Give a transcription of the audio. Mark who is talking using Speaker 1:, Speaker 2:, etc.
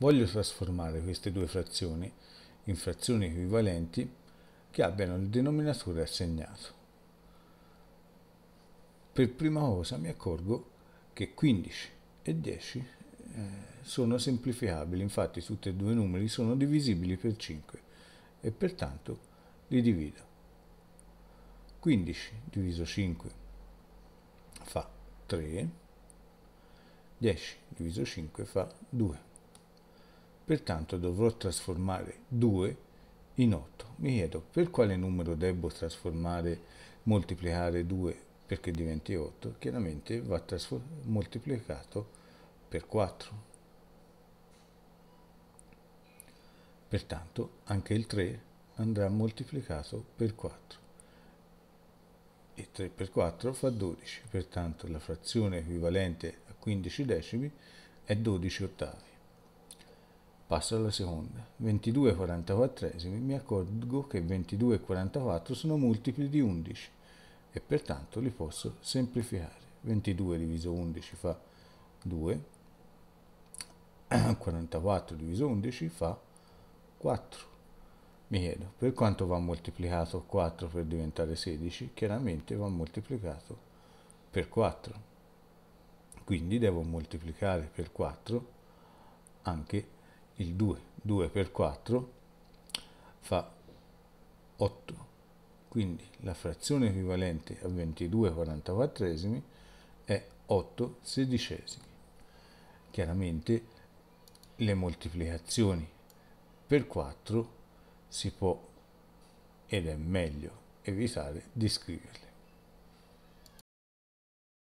Speaker 1: Voglio trasformare queste due frazioni in frazioni equivalenti che abbiano il denominatore assegnato. Per prima cosa mi accorgo che 15 e 10 eh, sono semplificabili, infatti tutti e due i numeri sono divisibili per 5 e pertanto li divido. 15 diviso 5 fa 3, 10 diviso 5 fa 2. Pertanto dovrò trasformare 2 in 8. Mi chiedo per quale numero devo trasformare, moltiplicare 2 perché diventi 8? Chiaramente va moltiplicato per 4. Pertanto anche il 3 andrà moltiplicato per 4. E 3 per 4 fa 12, pertanto la frazione equivalente a 15 decimi è 12 ottavi. Passo alla seconda. 22 44 mi accorgo che 22 e 44 sono multipli di 11 e pertanto li posso semplificare. 22 diviso 11 fa 2, 44 diviso 11 fa 4. Mi chiedo, per quanto va moltiplicato 4 per diventare 16? Chiaramente va moltiplicato per 4. Quindi devo moltiplicare per 4 anche il 2. 2 per 4 fa 8. Quindi la frazione equivalente a 22 44 è 8 sedicesimi. Chiaramente le moltiplicazioni per 4 si può ed è meglio evitare di scriverle.